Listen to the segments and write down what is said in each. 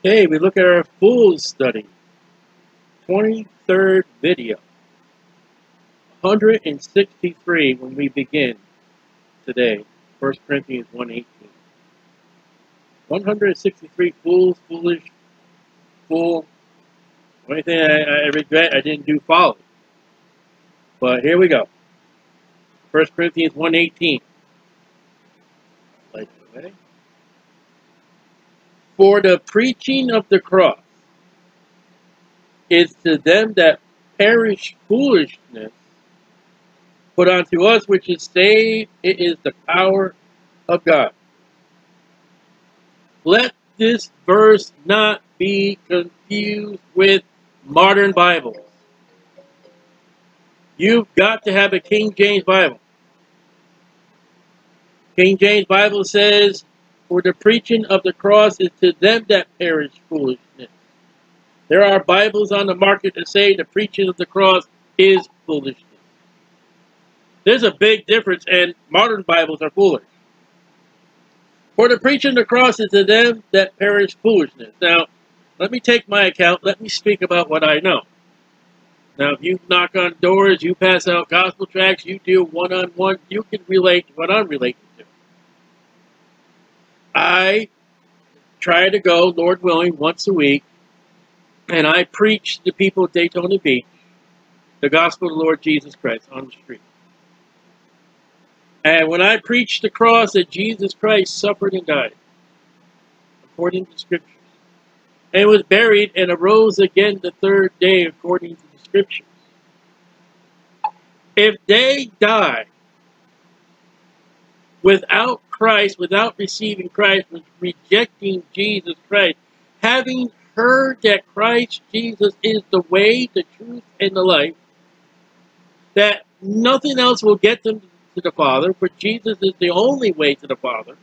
Hey, we look at our Fool's study. 23rd video. 163 when we begin today. 1 Corinthians 1.18. 163 fools, foolish, fool. Only thing I, I regret I didn't do follow. But here we go. 1 Corinthians 1.18. Like the For the preaching of the cross is to them that perish foolishness, but unto us which is saved, it is the power of God. Let this verse not be confused with modern Bibles. You've got to have a King James Bible. King James Bible says, For the preaching of the cross is to them that perish foolishness. There are Bibles on the market that say the preaching of the cross is foolishness. There's a big difference, and modern Bibles are foolish. For the preaching of the cross is to them that perish foolishness. Now, let me take my account. Let me speak about what I know. Now, if you knock on doors, you pass out gospel tracts, you do one-on-one, -on -one, you can relate what I'm relating. I try to go, Lord willing, once a week, and I preach to people at Daytona Beach the gospel of the Lord Jesus Christ on the street. And when I preach the cross that Jesus Christ suffered and died, according to Scriptures, and was buried and arose again the third day according to the Scriptures. If they die without Christ, without receiving Christ, with rejecting Jesus Christ, having heard that Christ Jesus is the way, the truth, and the life, that nothing else will get them to the Father, for Jesus is the only way to the Father.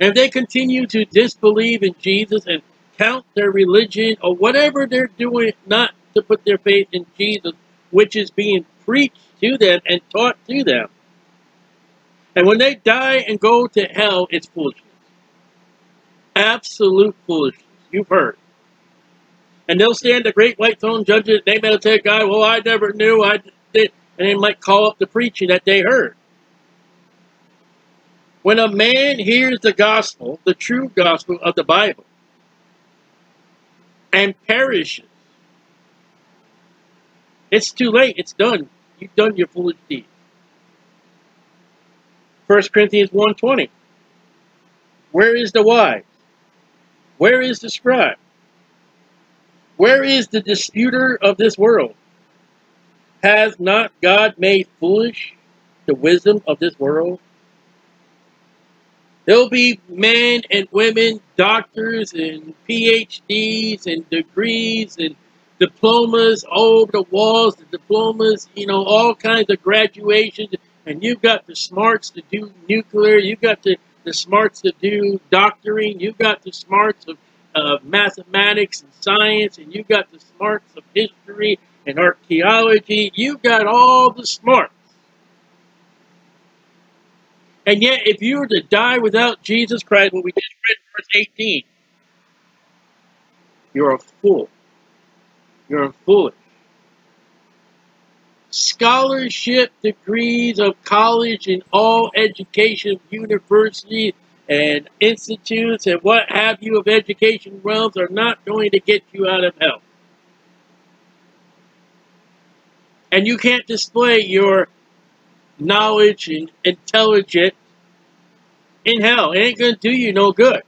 And they continue to disbelieve in Jesus and count their religion or whatever they're doing not to put their faith in Jesus, which is being preached to them and taught to them, and when they die and go to hell, it's foolishness. Absolute foolishness. You've heard. And they'll stand the great white throne judges. They may tell God, well, I never knew. I did. And they might call up the preaching that they heard. When a man hears the gospel, the true gospel of the Bible, and perishes, it's too late. It's done. You've done your foolish deed. 1 Corinthians 1.20. Where is the wise? Where is the scribe? Where is the disputer of this world? Has not God made foolish the wisdom of this world? There'll be men and women, doctors and PhDs and degrees and diplomas all over the walls, the diplomas, you know, all kinds of graduations and you've got the smarts to do nuclear, you've got the, the smarts to do doctoring, you've got the smarts of, of mathematics and science, and you've got the smarts of history and archaeology, you've got all the smarts. And yet, if you were to die without Jesus Christ, what we just read in verse 18, you're a fool. You're a foolish scholarship degrees of college and all education, universities and institutes and what have you of education realms are not going to get you out of hell. And you can't display your knowledge and intelligence in hell. It ain't going to do you no good.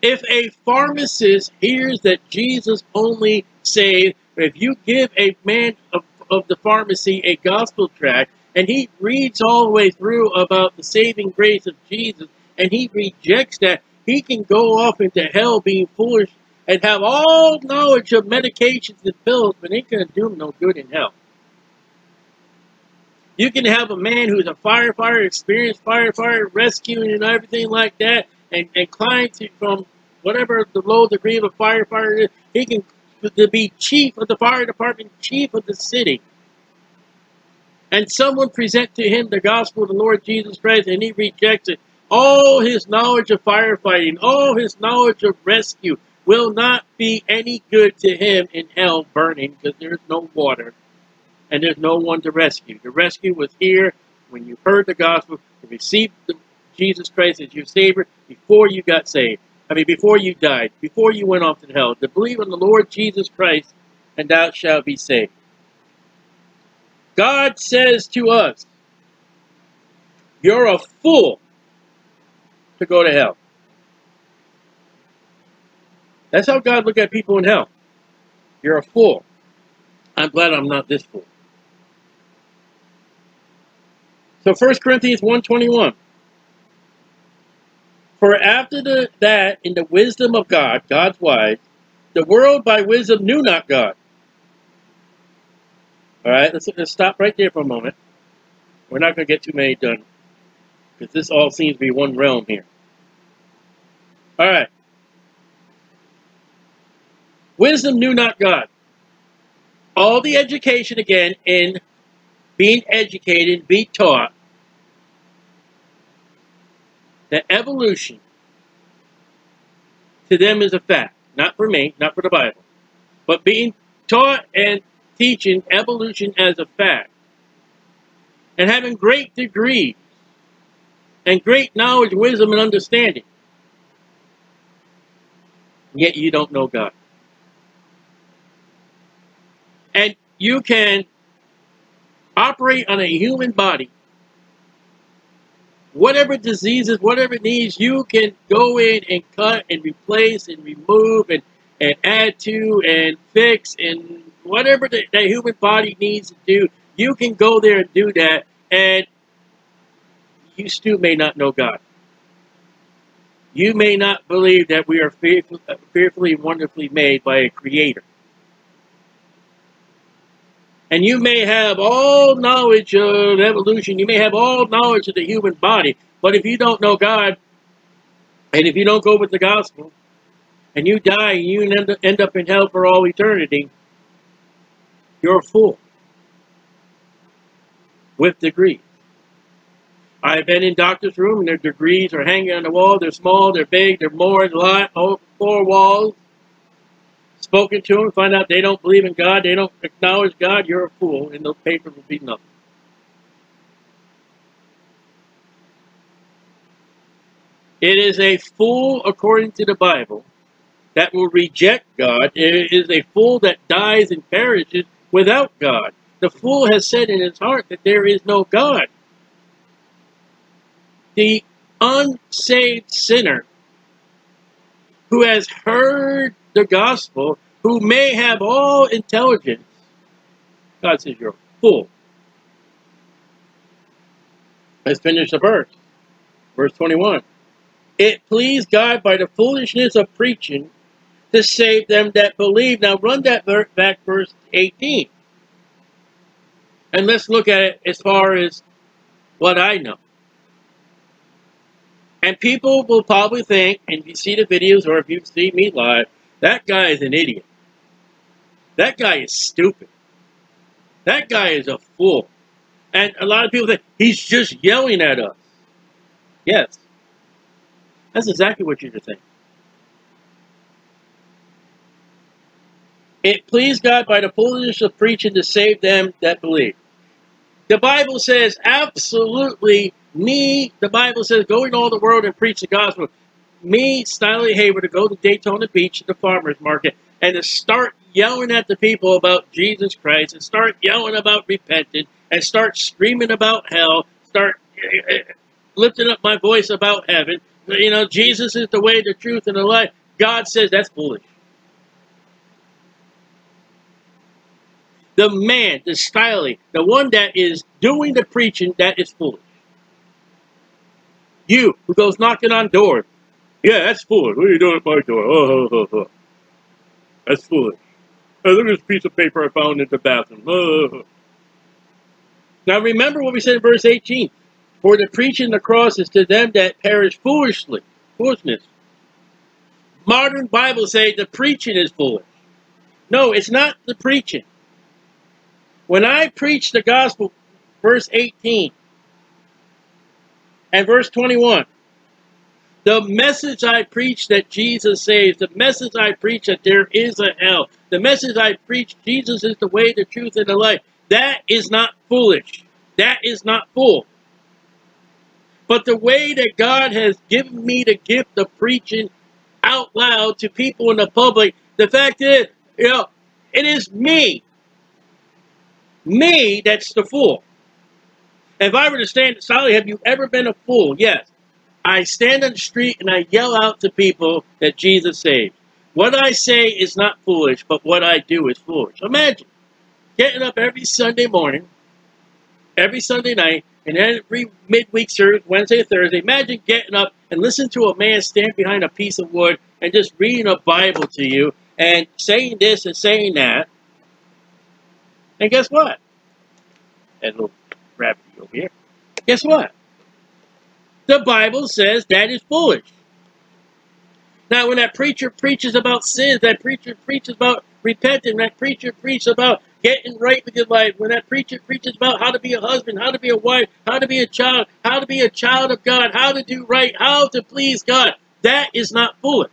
If a pharmacist hears that Jesus only saved, if you give a man of of the pharmacy a gospel tract, and he reads all the way through about the saving grace of Jesus, and he rejects that, he can go off into hell being foolish and have all knowledge of medications and pills, but ain't going to do him no good in hell. You can have a man who's a firefighter, experienced firefighter, rescuing and everything like that, and, and climb to, from whatever the low degree of a firefighter is, he can to be chief of the fire department, chief of the city. And someone present to him the gospel of the Lord Jesus Christ, and he rejects it. all his knowledge of firefighting, all his knowledge of rescue will not be any good to him in hell burning because there's no water and there's no one to rescue. The rescue was here when you heard the gospel, you received Jesus Christ as your Savior before you got saved. I mean, before you died, before you went off to hell. To believe in the Lord Jesus Christ, and thou shalt be saved. God says to us, You're a fool to go to hell. That's how God look at people in hell. You're a fool. I'm glad I'm not this fool. So 1 Corinthians 1.21. For after the, that, in the wisdom of God, God's wise, the world by wisdom knew not God. All right, let's, let's stop right there for a moment. We're not going to get too many done because this all seems to be one realm here. All right. Wisdom knew not God. All the education, again, in being educated, be taught that evolution to them is a fact. Not for me, not for the Bible. But being taught and teaching evolution as a fact. And having great degrees and great knowledge, wisdom, and understanding. Yet you don't know God. And you can operate on a human body. Whatever diseases, whatever needs, you can go in and cut and replace and remove and, and add to and fix and whatever the, the human body needs to do, you can go there and do that. And you still may not know God. You may not believe that we are fearfully and wonderfully made by a creator. And you may have all knowledge of evolution. You may have all knowledge of the human body. But if you don't know God, and if you don't go with the gospel, and you die and you end up, in hell for all eternity, you're a fool. With degrees. I've been in doctor's room and their degrees are hanging on the wall. They're small, they're big, they're more than lot, four walls spoken to them, find out they don't believe in God, they don't acknowledge God, you're a fool, and the paper will be nothing. It is a fool, according to the Bible, that will reject God. It is a fool that dies and perishes without God. The fool has said in his heart that there is no God. The unsaved sinner who has heard the gospel, who may have all intelligence, God says you're a fool. Let's finish the verse. Verse 21. It pleased God by the foolishness of preaching to save them that believe. Now run that back verse 18. And let's look at it as far as what I know. And people will probably think, and if you see the videos or if you see me live, that guy is an idiot. That guy is stupid. That guy is a fool. And a lot of people think, he's just yelling at us. Yes. That's exactly what you're saying. It pleased God by the foolishness of preaching to save them that believe. The Bible says absolutely me, the Bible says, go in all the world and preach the gospel me, Stanley Hayward, to go to Daytona Beach at the farmer's market and to start yelling at the people about Jesus Christ and start yelling about repenting and start screaming about hell, start uh, lifting up my voice about heaven. You know, Jesus is the way, the truth, and the life. God says that's foolish. The man, the styling, the one that is doing the preaching, that is foolish. You who goes knocking on doors, yeah, that's foolish. What are you doing at my door? Oh, oh, oh, oh. That's foolish. Oh, look at this piece of paper I found in the bathroom. Oh. Now remember what we said in verse 18. For the preaching the cross is to them that perish foolishly. Foolishness. Modern Bible say the preaching is foolish. No, it's not the preaching. When I preach the gospel, verse 18 and verse 21, The message I preach that Jesus saves, the message I preach that there is a hell, the message I preach Jesus is the way, the truth, and the life, that is not foolish. That is not fool. But the way that God has given me the gift of preaching out loud to people in the public, the fact is, you know, it is me. Me that's the fool. If I were to stand, Sally, have you ever been a fool? Yes. I stand on the street and I yell out to people that Jesus saved. What I say is not foolish, but what I do is foolish. Imagine getting up every Sunday morning, every Sunday night, and every midweek service, Wednesday Thursday. Imagine getting up and listening to a man stand behind a piece of wood and just reading a Bible to you and saying this and saying that. And guess what? That little rabbit over here. Guess what? The Bible says that is foolish. Now, when that preacher preaches about sins, that preacher preaches about repenting, that preacher preaches about getting right with your life, when that preacher preaches about how to be a husband, how to be a wife, how to be a child, how to be a child of God, how to do right, how to please God, that is not foolish.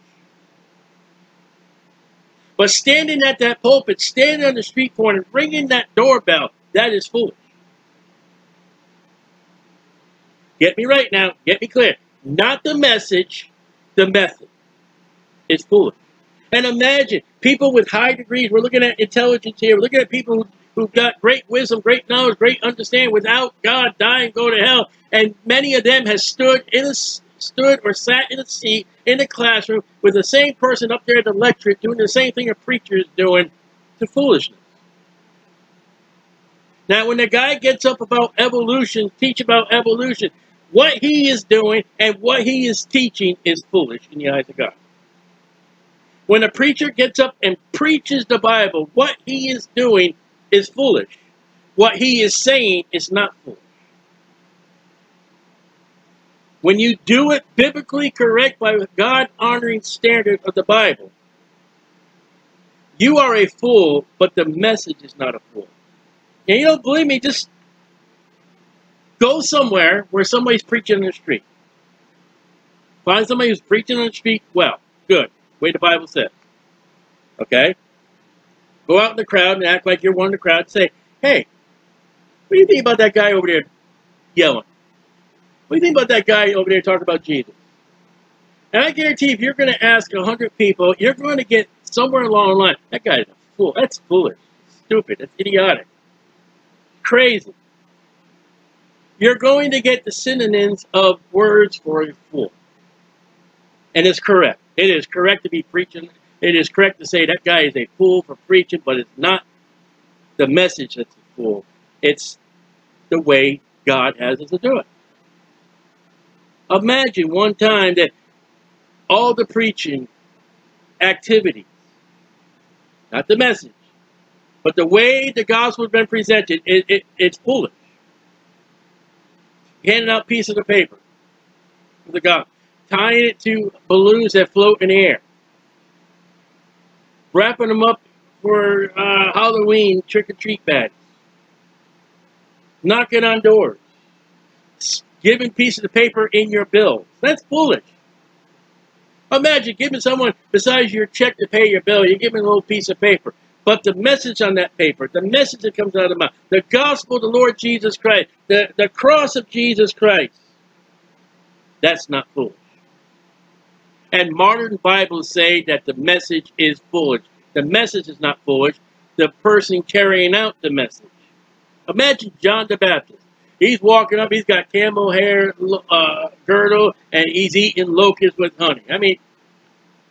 But standing at that pulpit, standing on the street corner, ringing that doorbell, that is foolish. Get me right now. Get me clear. Not the message, the method. It's foolish. And imagine people with high degrees. We're looking at intelligence here. We're looking at people who, who've got great wisdom, great knowledge, great understanding without God dying, go to hell. And many of them has stood in a stood or sat in a seat in a classroom with the same person up there at the lecture doing the same thing a preacher is doing to foolishness. Now, when the guy gets up about evolution, teach about evolution, what he is doing and what he is teaching is foolish in the eyes of God. When a preacher gets up and preaches the Bible, what he is doing is foolish. What he is saying is not foolish. When you do it biblically correct by the God honoring standard of the Bible, you are a fool, but the message is not a fool. And you don't believe me, just Go somewhere where somebody's preaching in the street. Find somebody who's preaching on the street well. Good. Way the Bible says. Okay? Go out in the crowd and act like you're one of the crowd. Say, hey, what do you think about that guy over there yelling? What do you think about that guy over there talking about Jesus? And I guarantee if you're going to ask 100 people, you're going to get somewhere along the line, that guy's a fool. That's foolish. Stupid. That's idiotic. Crazy you're going to get the synonyms of words for a fool. And it's correct. It is correct to be preaching. It is correct to say that guy is a fool for preaching, but it's not the message that's a fool. It's the way God has us to do it. Imagine one time that all the preaching activities, not the message, but the way the gospel has been presented, it, it, it's foolish handing out pieces of paper to the gun, tying it to balloons that float in the air, wrapping them up for uh, Halloween trick-or-treat bags, knocking on doors, giving pieces of paper in your bill. That's foolish. Imagine giving someone, besides your check to pay your bill, you're giving a little piece of paper. But the message on that paper, the message that comes out of the mouth, the gospel of the Lord Jesus Christ, the, the cross of Jesus Christ, that's not foolish. And modern Bibles say that the message is foolish. The message is not foolish. The person carrying out the message. Imagine John the Baptist. He's walking up, he's got camel hair uh, girdle, and he's eating locusts with honey. I mean,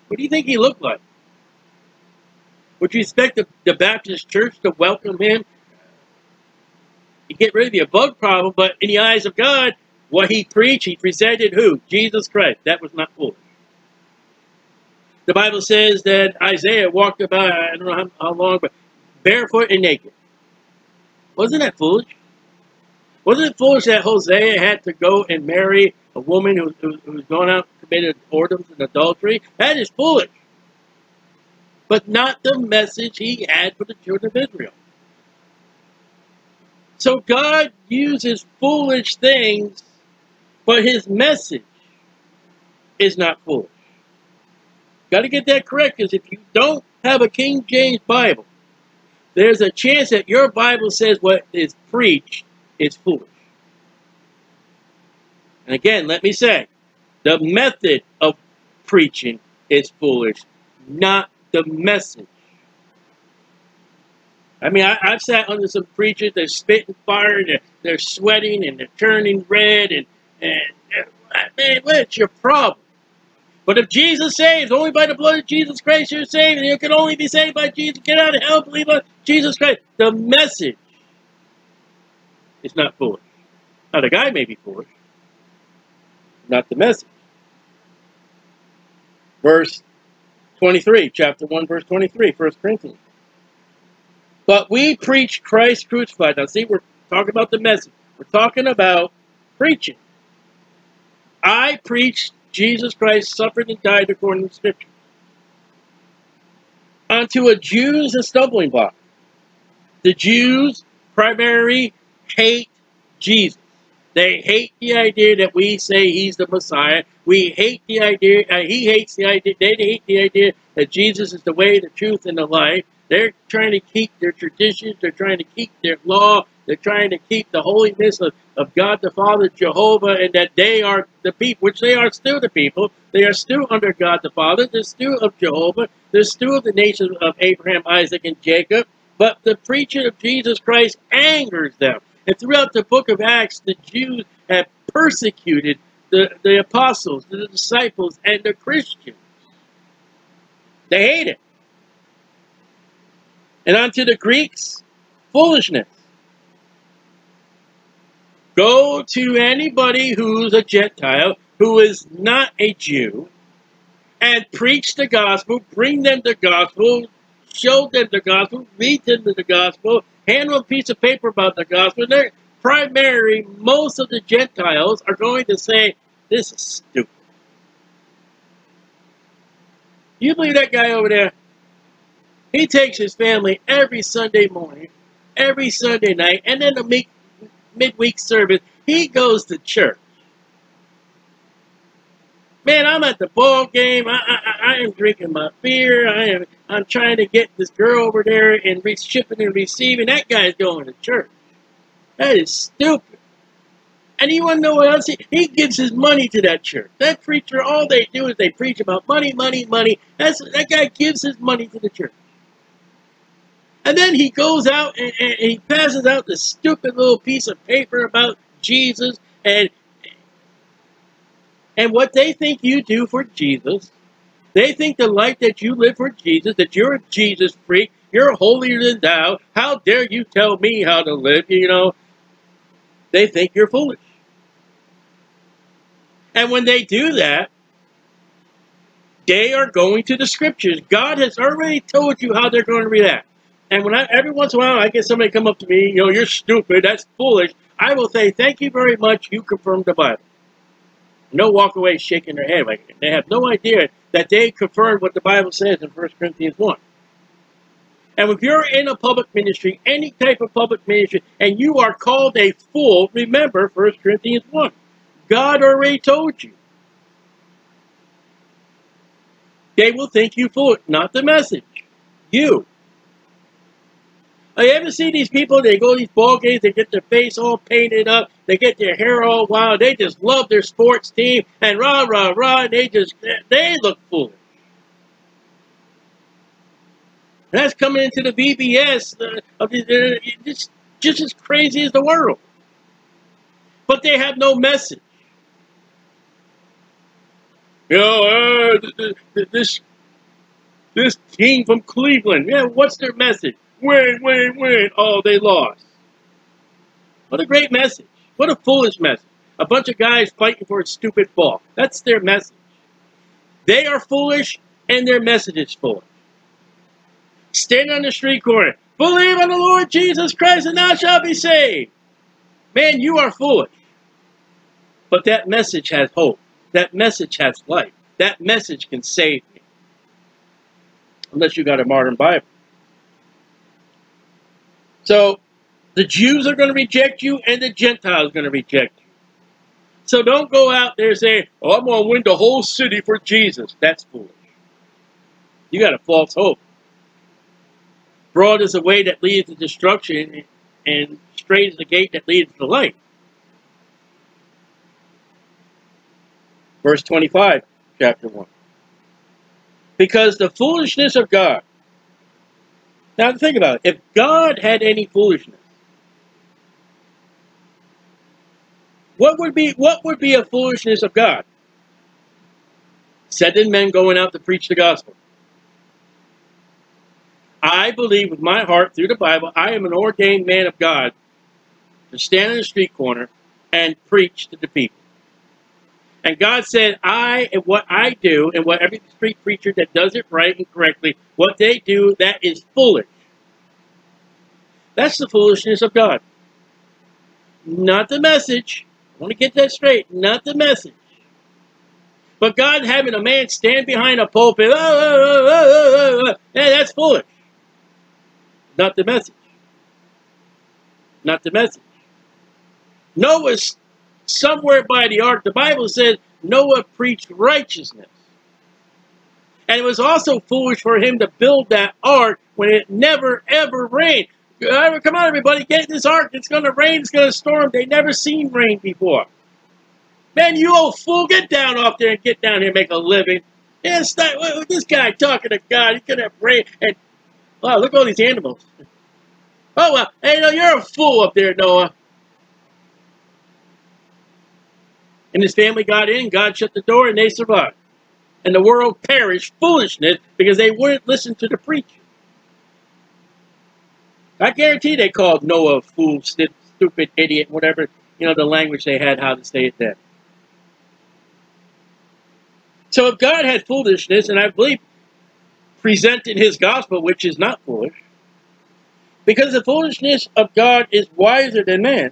what do you think he looked like? Would you expect the, the Baptist church to welcome him? You get rid of the above problem, but in the eyes of God, what he preached, he presented who? Jesus Christ. That was not foolish. The Bible says that Isaiah walked about, I don't know how, how long, but barefoot and naked. Wasn't that foolish? Wasn't it foolish that Hosea had to go and marry a woman who, who, who was going out and committed whoredoms and adultery? That is foolish but not the message he had for the children of Israel. So God uses foolish things, but his message is not foolish. Got to get that correct because if you don't have a King James Bible, there's a chance that your Bible says what is preached is foolish. And again, let me say, the method of preaching is foolish, not the message. I mean, I, have sat under some preachers, they're spitting fire, they're, they're sweating, and they're turning red, and, and man, what's your problem? But if Jesus saves, only by the blood of Jesus Christ you're saved, and you can only be saved by Jesus. Get out of hell, believe on Jesus Christ. The message is not foolish. Now, the guy may be foolish, not the message. Verse 23, chapter 1, verse 23, 1 Corinthians. But we preach Christ crucified. Now, see, we're talking about the message. We're talking about preaching. I preach Jesus Christ suffered and died according to Scripture. Unto a Jews a stumbling block. The Jews primarily hate Jesus. They hate the idea that we say he's the Messiah. We hate the idea, uh, he hates the idea, they hate the idea that Jesus is the way, the truth, and the life. They're trying to keep their traditions. They're trying to keep their law. They're trying to keep the holiness of, of God the Father, Jehovah, and that they are the people, which they are still the people. They are still under God the Father. They're still of Jehovah. They're still of the nation of Abraham, Isaac, and Jacob. But the preaching of Jesus Christ angers them. And throughout the book of Acts, the Jews have persecuted the, the apostles, the disciples, and the Christians. They hate it. And unto the Greeks, foolishness. Go to anybody who's a Gentile, who is not a Jew, and preach the gospel, bring them the gospel, show them the gospel, read them the gospel, hand them a piece of paper about the gospel. They're primary, most of the Gentiles are going to say, this is stupid. You believe that guy over there? He takes his family every Sunday morning, every Sunday night, and then the midweek service, he goes to church. Man, I'm at the ball game. I, I, I am drinking my beer. I am I'm trying to get this girl over there and re- shipping and receiving. That guy's going to church. That is stupid. And you want to know what else? He, he gives his money to that church. That preacher, all they do is they preach about money, money, money. That's that guy gives his money to the church. And then he goes out and, and, he passes out this stupid little piece of paper about Jesus and and what they think you do for Jesus. They think the life that you live for Jesus, that you're a Jesus freak, you're holier than thou. How dare you tell me how to live, you know? They think you're foolish. And when they do that, they are going to the scriptures. God has already told you how they're going to react. And when I, every once in a while I get somebody come up to me, you know, you're stupid, that's foolish, I will say, thank you very much, you confirmed the Bible. No walk away shaking their head like They have no idea that they confirmed what the Bible says in 1 Corinthians 1. And if you're in a public ministry, any type of public ministry, and you are called a fool, remember 1 Corinthians 1. God already told you. They will think you fool, not the message. You. I ever see these people? They go to these ball games, they get their face all painted up, they get their hair all wild, they just love their sports team, and rah, rah, rah, they just, they look foolish. That's coming into the VBS, it's just as crazy as the world. But they have no message. You know, uh, this, this team from Cleveland, yeah, what's their message? Win, win, win. Oh, they lost. What a great message. What a foolish message. A bunch of guys fighting for a stupid ball. That's their message. They are foolish and their message is foolish. Stand on the street corner. Believe on the Lord Jesus Christ and thou shalt be saved. Man, you are foolish. But that message has hope. That message has life. That message can save me. Unless you got a modern Bible. So the Jews are going to reject you and the Gentiles are going to reject you. So don't go out there saying, oh, I'm going to win the whole city for Jesus. That's foolish. You got a false hope. Broad is the way that leads to destruction, and straight is the gate that leads to life. Verse 25, chapter 1. Because the foolishness of God. Now think about it. If God had any foolishness, what would be what would be a foolishness of God? Sending men going out to preach the gospel. I believe with my heart through the Bible, I am an ordained man of God to stand in the street corner and preach to the people. And God said, I and what I do, and what every street preacher that does it right and correctly, what they do, that is foolish. That's the foolishness of God. Not the message. I want to get that straight. Not the message. But God having a man stand behind a pulpit, oh, oh, oh, oh yeah, that's foolish. Not the message. Not the message. Noah's somewhere by the ark, the Bible says Noah preached righteousness. And it was also foolish for him to build that ark when it never ever rained. Come on, everybody, get this ark. It's going to rain. It's going to storm. They never seen rain before. Man, you old fool, get down off there and get down here and make a living. Yeah, stop, this guy talking to God. He's going to rain. And, wow, look at all these animals. Oh, well, hey, no, you're a fool up there, Noah. And his family got in, God shut the door, and they survived. And the world perished foolishness because they wouldn't listen to the preacher. I guarantee they called Noah a fool, stupid, idiot, whatever, you know, the language they had, how to say it then. So if God had foolishness, and I believe presented his gospel, which is not foolish, because the foolishness of God is wiser than man,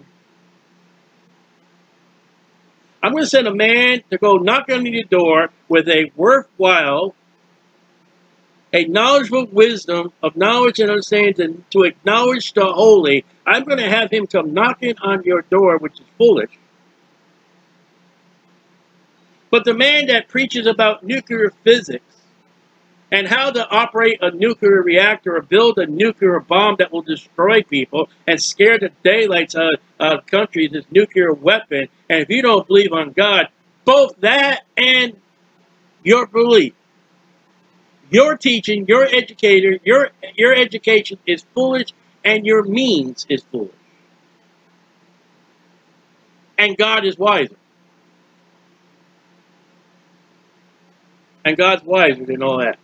I'm going to send a man to go knock on your door with a worthwhile, a knowledgeable wisdom of knowledge and understanding to acknowledge the holy. I'm going to have him come knocking on your door, which is foolish. But the man that preaches about nuclear physics and how to operate a nuclear reactor or build a nuclear bomb that will destroy people and scare the daylights out of countries, this nuclear weapon. And if you don't believe on God, both that and your belief, your teaching, your educator, your your education is foolish, and your means is foolish. And God is wiser. And God's wiser than all that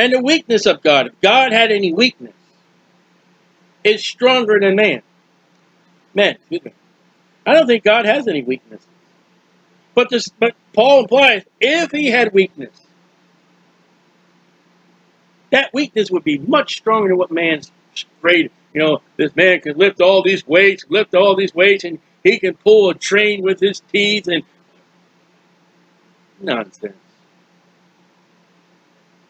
and the weakness of God. If God had any weakness, it's stronger than man. Man, excuse me. I don't think God has any weakness. But this, but Paul implies if he had weakness, that weakness would be much stronger than what man's great. You know, this man can lift all these weights, lift all these weights, and he can pull a train with his teeth and nonsense.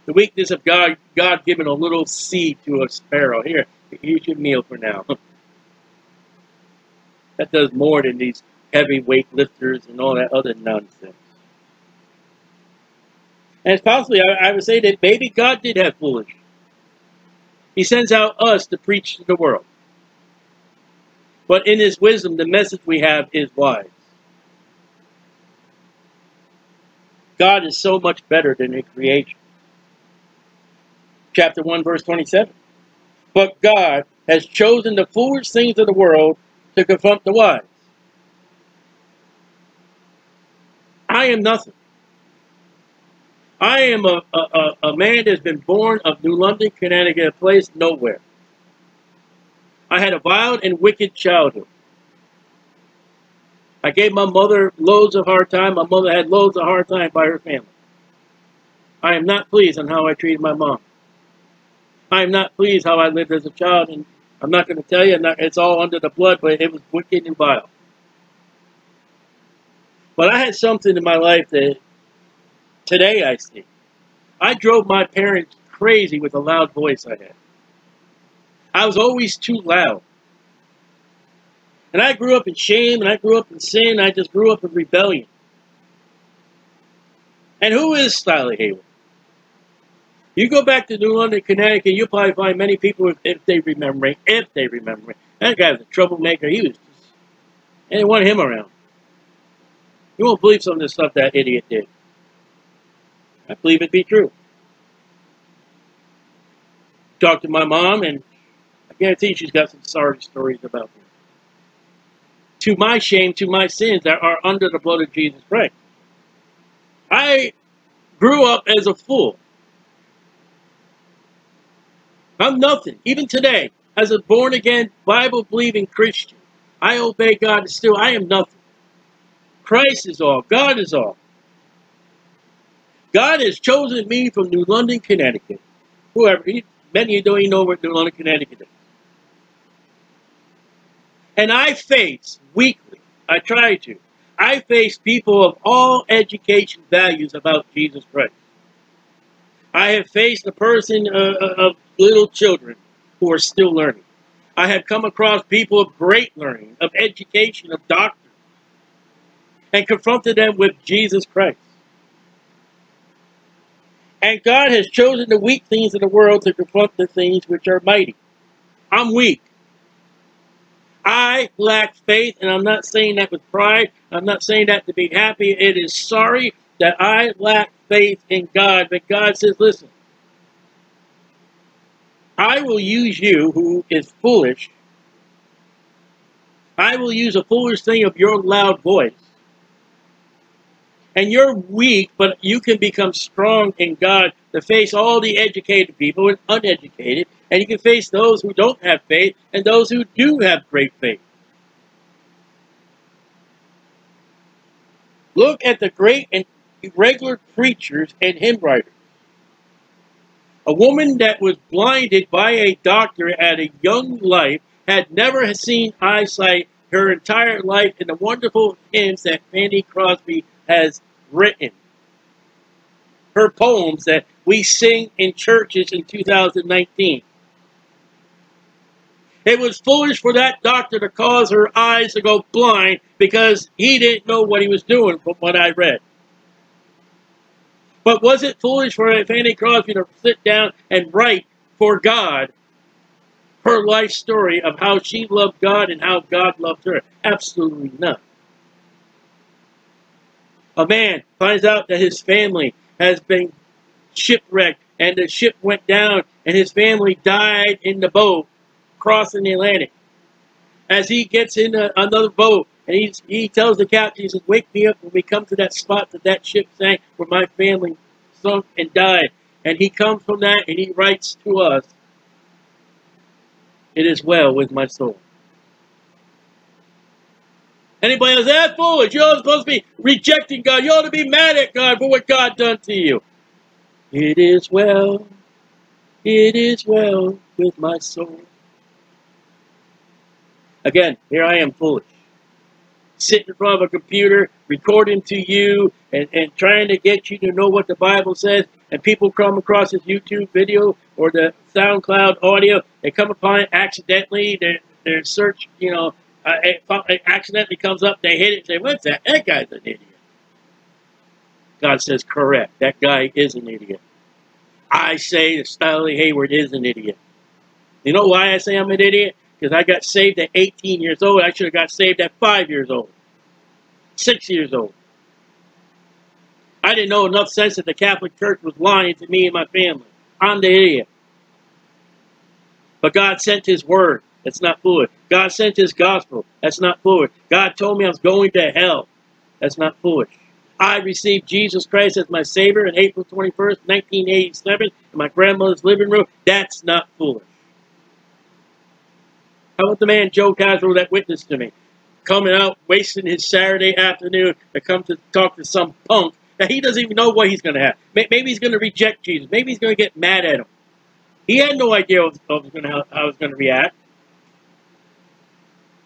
The weakness of God, God giving a little seed to a sparrow. Here, here's your meal for now. that does more than these heavy weight lifters and all that other nonsense. And it's possibly, I, I would say that maybe God did have foolish. He sends out us to preach to the world. But in his wisdom, the message we have is wise. God is so much better than a creation chapter 1, verse 27. But God has chosen the foolish things of the world to confront the wise. I am nothing. I am a, a, a man that's been born of New London, Connecticut, a place nowhere. I had a violent and wicked childhood. I gave my mother loads of hard time. My mother had loads of hard time by her family. I am not pleased on how I treated my mom. I'm not pleased how I lived as a child, and I'm not going to tell you, it's all under the blood, but it was wicked and vile. But I had something in my life that today I see. I drove my parents crazy with the loud voice I had. I was always too loud. And I grew up in shame, and I grew up in sin, I just grew up in rebellion. And who is Stanley Hayward? You go back to New London, Connecticut, you'll probably find many people, if, they remember it, if they remember it. That guy was a troublemaker. He was just, and they want him around. You won't believe some of the stuff that idiot did. I believe it be true. Talked to my mom, and I guarantee she's got some sorry stories about me. To my shame, to my sins that are under the blood of Jesus Christ. I grew up as a fool. I'm nothing. Even today, as a born again, Bible believing Christian, I obey God and still I am nothing. Christ is all. God is all. God has chosen me from New London, Connecticut. Whoever, many of you don't even know where New London, Connecticut is. And I face weekly, I try to, I face people of all education values about Jesus Christ. I have faced a person uh, uh, of little children who are still learning. I have come across people of great learning, of education, of doctrine, and confronted them with Jesus Christ. And God has chosen the weak things of the world to confront the things which are mighty. I'm weak. I lack faith, and I'm not saying that with pride. I'm not saying that to be happy. It is sorry that I lack faith in God. But God says, listen, I will use you, who is foolish. I will use a foolish thing of your loud voice and you're weak, but you can become strong in God to face all the educated people and uneducated, and you can face those who don't have faith and those who do have great faith. Look at the great and irregular preachers and hymn writers. A woman that was blinded by a doctor at a young life had never seen eyesight her entire life in the wonderful hymns that Fanny Crosby has written. Her poems that we sing in churches in 2019. It was foolish for that doctor to cause her eyes to go blind because he didn't know what he was doing from what I read. But was it foolish for Fanny Crosby to sit down and write for God her life story of how she loved God and how God loved her? Absolutely not. A man finds out that his family has been shipwrecked and the ship went down and his family died in the boat crossing the Atlantic. As he gets in a, another boat and he's, he tells the captain, he says, wake me up when we come to that spot that that ship sank where my family sunk and died. And he comes from that and he writes to us, it is well with my soul. Anybody else, that foolish. You're supposed to be rejecting God. You ought to be mad at God for what God done to you. It is well. It is well with my soul. Again, here I am foolish. Sitting in front of a computer, recording to you, and, and trying to get you to know what the Bible says. And people come across this YouTube video or the SoundCloud audio. They come upon it accidentally. They're, they're search, you know, uh, it, it, accidentally comes up, they hit it, say, what's that? That guy's an idiot. God says, correct. That guy is an idiot. I say Stanley Hayward is an idiot. You know why I say I'm an idiot? Because I got saved at 18 years old. I should have got saved at 5 years old. 6 years old. I didn't know enough sense that the Catholic Church was lying to me and my family. I'm the idiot. But God sent His Word. That's not foolish. God sent his gospel. That's not foolish. God told me I was going to hell. That's not foolish. I received Jesus Christ as my Savior on April 21st, 1987 in my grandmother's living room. That's not foolish. How about the man Joe Castro that witnessed to me? Coming out, wasting his Saturday afternoon to come to talk to some punk that he doesn't even know what he's going to have. Maybe he's going to reject Jesus. Maybe he's going to get mad at him. He had no idea how I was going to react.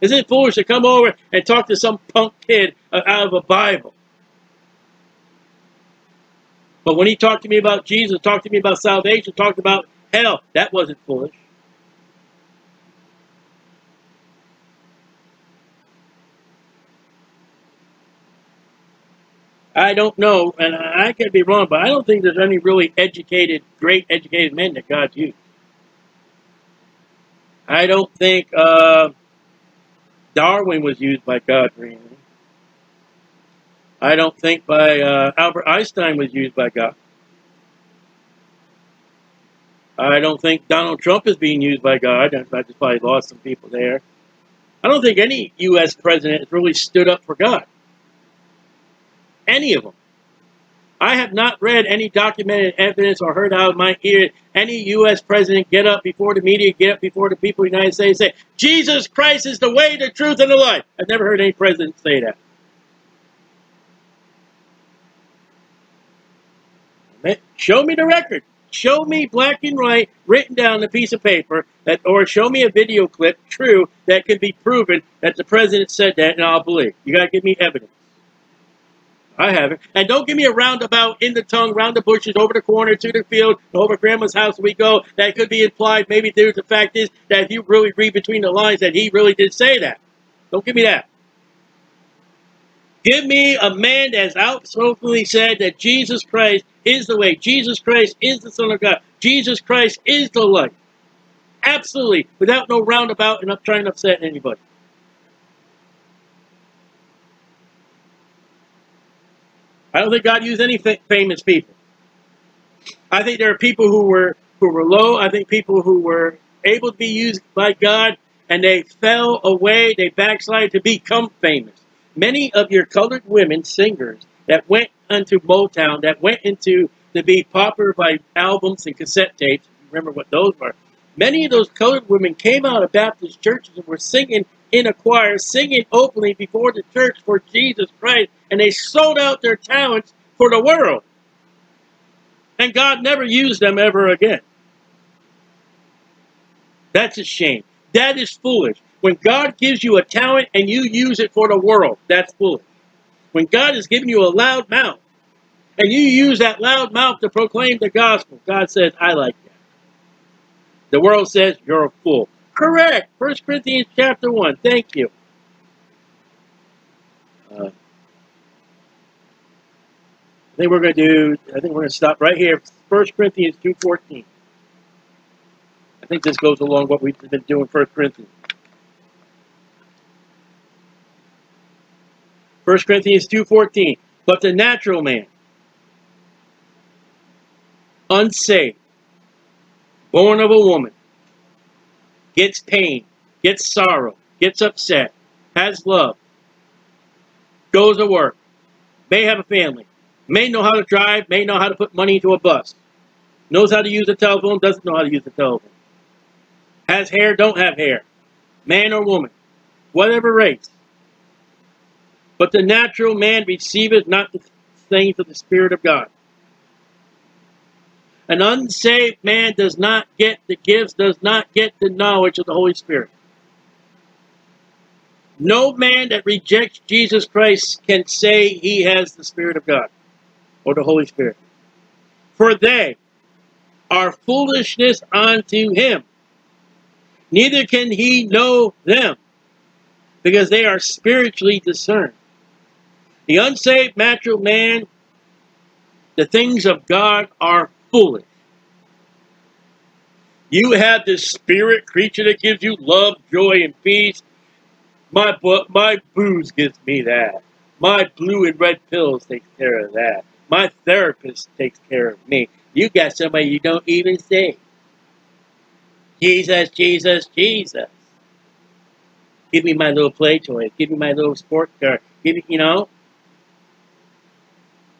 Isn't it foolish to come over and talk to some punk kid uh, out of a Bible? But when he talked to me about Jesus, talked to me about salvation, talked about hell, that wasn't foolish. I don't know, and I could be wrong, but I don't think there's any really educated, great educated men that God's used. I don't think uh, Darwin was used by God for anything. I don't think by uh, Albert Einstein was used by God. I don't think Donald Trump is being used by God. I just probably lost some people there. I don't think any U.S. president has really stood up for God. Any of them. I have not read any documented evidence or heard out of my ear any U.S. president get up before the media, get up before the people of the United States, say, Jesus Christ is the way, the truth, and the life. I've never heard any president say that. Show me the record. Show me black and white, written down on a piece of paper, that, or show me a video clip, true, that can be proven that the president said that, and I'll believe. You got to give me evidence. I haven't. And don't give me a roundabout in the tongue, round the bushes, over the corner, to the field, over grandma's house we go. That could be implied. Maybe there's the fact is that if you really read between the lines that he really did say that. Don't give me that. Give me a man that has outspokenly said that Jesus Christ is the way. Jesus Christ is the Son of God. Jesus Christ is the light. Absolutely. Without no roundabout and not trying to upset anybody. I don't think God used any famous people. I think there are people who were who were low. I think people who were able to be used by God and they fell away, they backslided to become famous. Many of your colored women singers that went into Motown, that went into to be popular by albums and cassette tapes, remember what those were. Many of those colored women came out of Baptist churches and were singing in a choir, singing openly before the church for Jesus Christ, and they sold out their talents for the world. And God never used them ever again. That's a shame. That is foolish. When God gives you a talent and you use it for the world, that's foolish. When God has given you a loud mouth and you use that loud mouth to proclaim the gospel, God says, I like that. The world says, you're a fool. Correct. First Corinthians chapter 1. Thank you. Uh, I think we're going to do, I think we're going to stop right here. First Corinthians 2.14. I think this goes along what we've been doing First Corinthians. 1 Corinthians 2.14. But the natural man, unsaved, born of a woman, gets pain, gets sorrow, gets upset, has love, goes to work, may have a family, may know how to drive, may know how to put money into a bus, knows how to use a telephone, doesn't know how to use a telephone, has hair, don't have hair, man or woman, whatever race. But the natural man receiveth not the things of the Spirit of God. An unsaved man does not get the gifts, does not get the knowledge of the Holy Spirit. No man that rejects Jesus Christ can say he has the Spirit of God or the Holy Spirit. For they are foolishness unto him. Neither can he know them, because they are spiritually discerned. The unsaved natural man, the things of God are foolish. You have this spirit creature that gives you love, joy, and peace. My my booze gives me that. My blue and red pills take care of that. My therapist takes care of me. You got somebody you don't even see. Jesus, Jesus, Jesus. Give me my little play toy. Give me my little sport car. Give me, you know.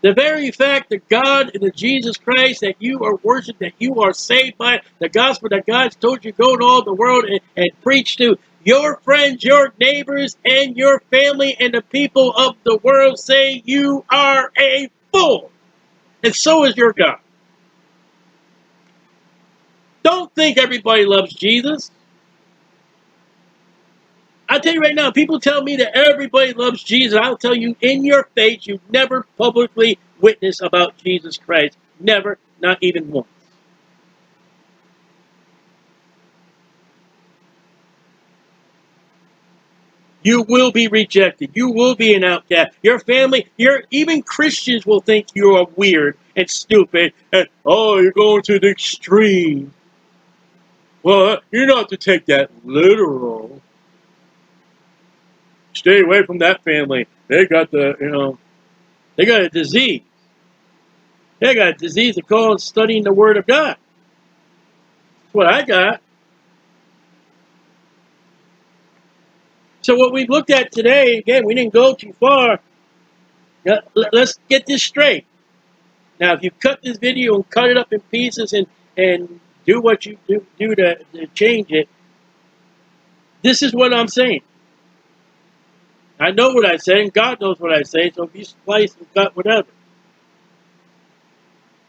The very fact that God and the Jesus Christ that you are worshipped, that you are saved by the gospel that God's told you to go to all the world and, and preach to your friends, your neighbors, and your family, and the people of the world say you are a And so is your God. Don't think everybody loves Jesus. I'll tell you right now, people tell me that everybody loves Jesus. I'll tell you in your face, you've never publicly witnessed about Jesus Christ. Never, not even once. You will be rejected. You will be an outcast. Your family, your even Christians will think you are weird and stupid. And oh, you're going to the extreme. Well, you're not to take that literal. Stay away from that family. They got the, you know, they got a disease. They got a disease called studying the Word of God. That's what I got. So what we've looked at today, again, we didn't go too far. Let's get this straight. Now, if you cut this video and cut it up in pieces and, and do what you do, do to, to change it, this is what I'm saying. I know what I say, and God knows what I say, so if you splice and cut whatever.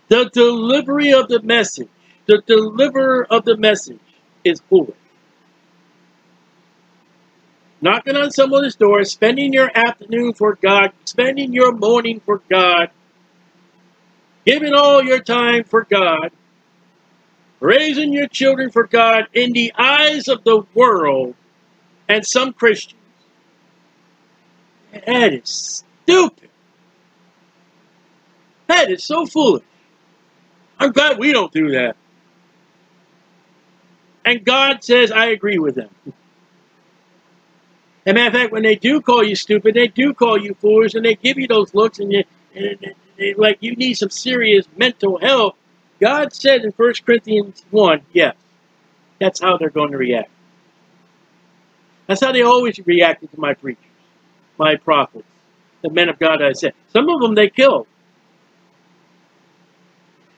The delivery of the message, the deliverer of the message is foolish knocking on someone's door, spending your afternoon for God, spending your morning for God, giving all your time for God, raising your children for God in the eyes of the world and some Christians. That is stupid. That is so foolish. I'm glad we don't do that. And God says, I agree with them. As a matter of fact, when they do call you stupid, they do call you foolish, and they give you those looks, and, you, and like you need some serious mental help. God said in 1 Corinthians 1, yes, that's how they're going to react. That's how they always reacted to my preachers, my prophets, the men of God I said. Some of them they killed.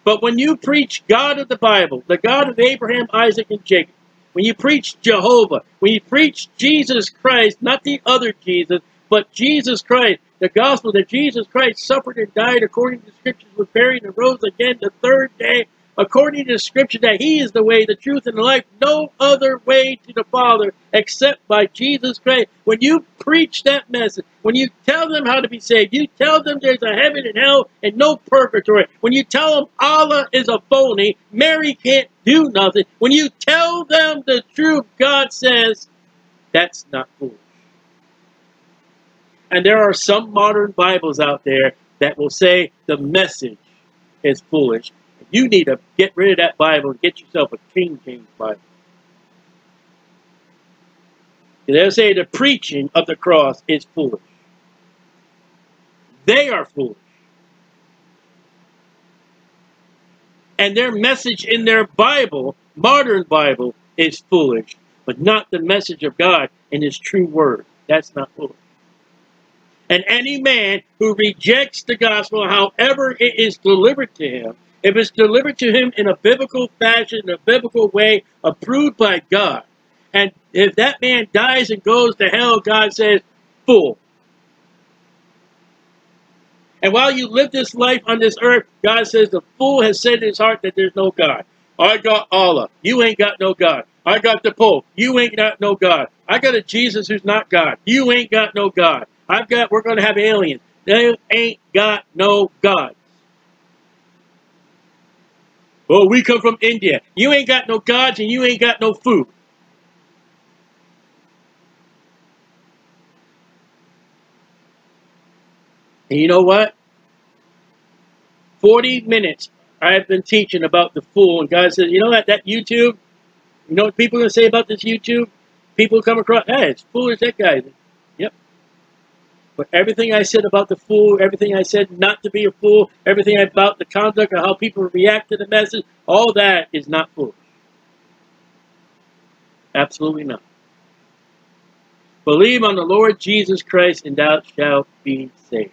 But when you preach God of the Bible, the God of Abraham, Isaac, and Jacob, when you preach Jehovah, when you preach Jesus Christ, not the other Jesus, but Jesus Christ, the gospel that Jesus Christ suffered and died according to the scriptures, was buried and rose again the third day, according to the scripture that he is the way, the truth, and the life, no other way to the Father except by Jesus Christ. When you preach that message, when you tell them how to be saved, you tell them there's a heaven and hell and no purgatory. When you tell them Allah is a phony, Mary can't do nothing. When you tell them the truth, God says, that's not foolish. And there are some modern Bibles out there that will say the message is foolish you need to get rid of that Bible and get yourself a King James Bible. They'll say the preaching of the cross is foolish. They are foolish. And their message in their Bible, modern Bible, is foolish, but not the message of God in His true word. That's not foolish. And any man who rejects the gospel, however it is delivered to him, if it's delivered to him in a biblical fashion, in a biblical way, approved by God, and if that man dies and goes to hell, God says, fool. And while you live this life on this earth, God says the fool has said in his heart that there's no God. I got Allah. You ain't got no God. I got the Pope. You ain't got no God. I got a Jesus who's not God. You ain't got no God. I've got, we're going to have aliens. They ain't got no God. Well, we come from India. You ain't got no gods and you ain't got no food. And you know what? 40 minutes I've been teaching about the fool, and God says, you know what, that YouTube, you know what people are going to say about this YouTube? People come across, hey, it's foolish, that guy. Yep. But everything I said about the fool, everything I said not to be a fool, everything about the conduct of how people react to the message, all that is not foolish. Absolutely not. Believe on the Lord Jesus Christ and thou shalt be saved.